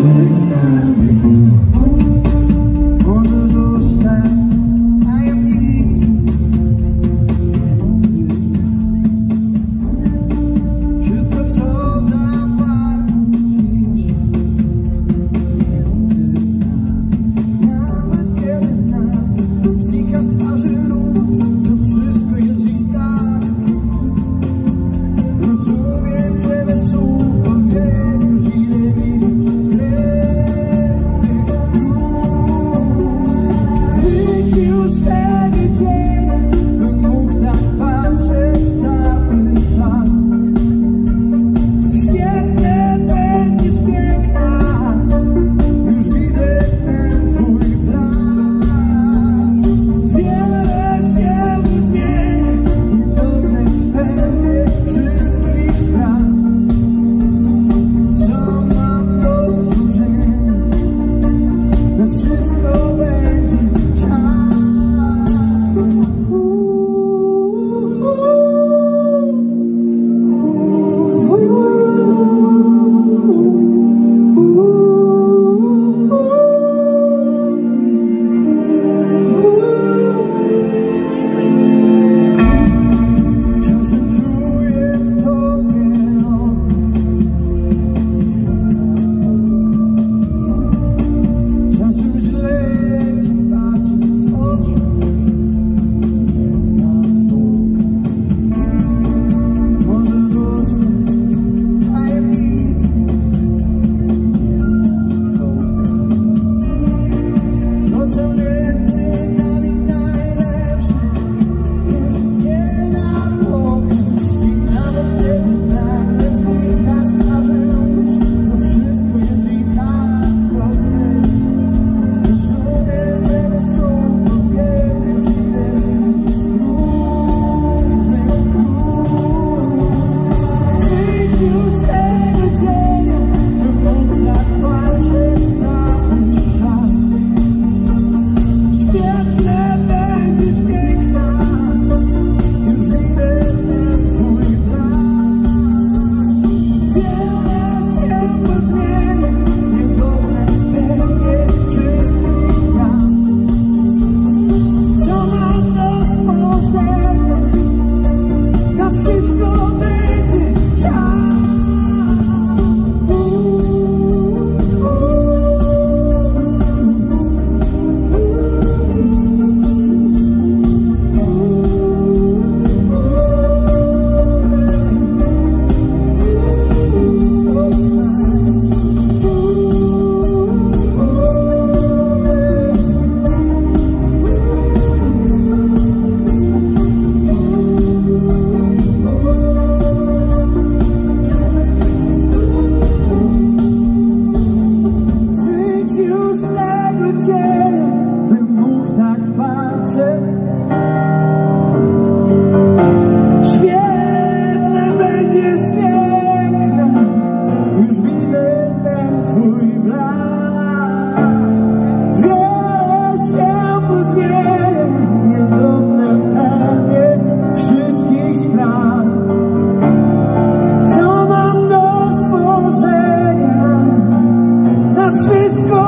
Take wszystko.